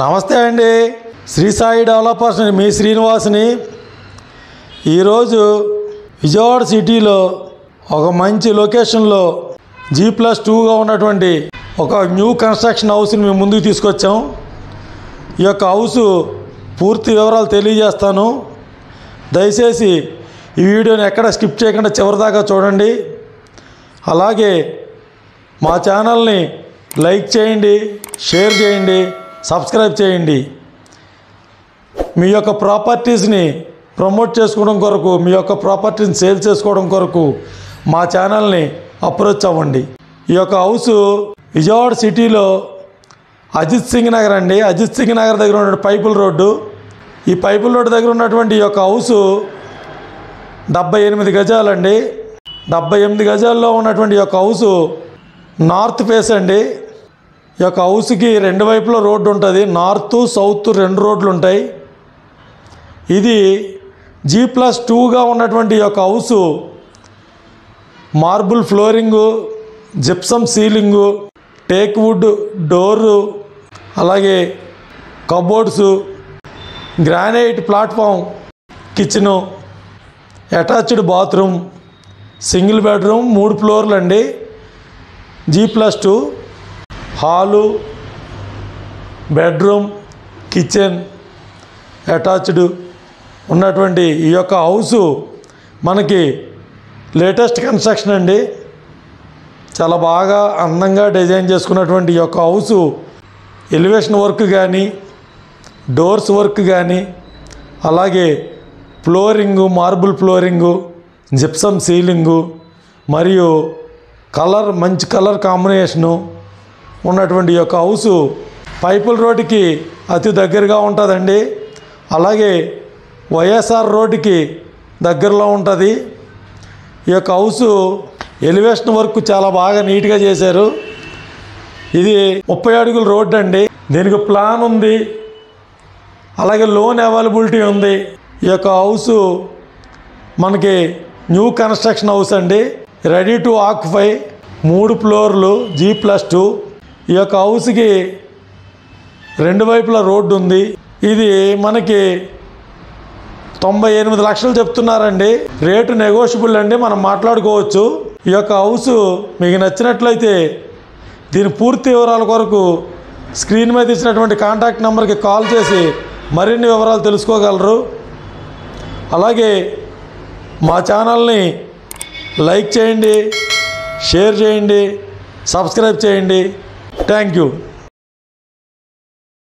నమస్తే అండి. శ్రీ సాయి డెవలపర్స్ మీ శ్రీనివాస్ని. ఈరోజు విజయవాడ సిటీలో ఒక మంచి లొకేషన్లో జీ ప్లస్ టూగా ఉన్నటువంటి ఒక న్యూ కన్స్ట్రక్షన్ హౌస్ని మేము ముందుకు తీసుకొచ్చాం. ఈ యొక్క హౌస్ పూర్తి వివరాలు తెలియజేస్తాను. దయచేసి ఈ వీడియోని ఎక్కడ స్కిప్ చేయకుండా చివరిదాకా చూడండి. అలాగే మా ఛానల్ని లైక్ చేయండి షేర్ చేయండి సబ్స్క్రైబ్ చేయండి. మీ యొక్క ప్రాపర్టీస్ని ప్రమోట్ చేసుకోవడం కొరకు మీ యొక్క ప్రాపర్టీని సేల్ చేసుకోవడం కొరకు మా ఛానల్ని అప్రోచ్ అవ్వండి. ఈ యొక్క హౌస్ విజయవాడ సిటీలో అజిత్ సింగ్ నగర్ అండి. అజిత్ సింగ్ నగర్ దగ్గర ఉన్న పైపుల్ రోడ్డు. ఈ పైపుల్ రోడ్డు దగ్గర ఉన్నటువంటి ఈ యొక్క హౌస్ డెబ్బై ఎనిమిది గజాలండి. డెబ్బై ఎనిమిది గజాల్లో ఉన్నటువంటి ఈ యొక్క హౌస్ నార్త్ ఫేస్ అండి. ఈ యొక్క హౌస్కి రెండు వైపులో రోడ్డు ఉంటుంది. నార్త్ సౌత్ రెండు రోడ్లు ఉంటాయి. ఇది జీ ప్లస్ టూగా ఉన్నటువంటి యొక్క house marble flooring gypsum ceiling teak wood door అలాగే cupboards granite platform kitchen attached bathroom single bedroom మూడు ఫ్లోర్లు అండి. G plus two hall bedroom kitchen attached ఉన్నటువంటి ఈ యొక్క హౌసు మనకి లేటెస్ట్ కన్స్ట్రక్షన్ అండి. చాలా బాగా అందంగా డిజైన్ చేసుకున్నటువంటి ఈ యొక్క హౌసు. ఎలివేషన్ వర్క్ కానీ డోర్స్ వర్క్ కానీ అలాగే flooring marble flooring gypsum ceiling మరియు కలర్ మంచి కలర్ కాంబినేషను ఉన్నటువంటి ఈ యొక్క హౌసు పైపుల్ రోడ్డుకి అతి దగ్గరగా ఉంటుందండి. అలాగే వైఎస్ఆర్ రోడ్డుకి దగ్గరలో ఉంటుంది. ఈ యొక్క హౌసు ఎలివేషన్ వర్క్ చాలా బాగా నీట్గా చేశారు. ఇది ముప్పై అడుగుల రోడ్డు అండి. దీనికి ప్లాన్ ఉంది. అలాగే లోన్ అవైలబిలిటీ ఉంది. ఈ యొక్క హౌస్ మనకి న్యూ కన్స్ట్రక్షన్ హౌస్ అండి. రెడీ టు ఆక్యుపై మూడు ఫ్లోర్లు జీ ప్లస్ టూ. ఈ యొక్క హౌస్కి రెండు వైపుల రోడ్డు ఉంది. ఇది మనకి తొంభై ఎనిమిది లక్షలు చెప్తున్నారండి. రేటు నెగోషియబుల్ అండి మనం మాట్లాడుకోవచ్చు. ఈ యొక్క హౌస్ మీకు నచ్చినట్లయితే దీని పూర్తి వివరాల కొరకు స్క్రీన్ మీద ఇచ్చినటువంటి కాంటాక్ట్ నెంబర్కి కాల్ చేసి మరిన్ని వివరాలు తెలుసుకోగలరు. అలాగే మా ఛానల్ని లైక్ చేయండి షేర్ చేయండి సబ్స్క్రైబ్ చేయండి. Thank you.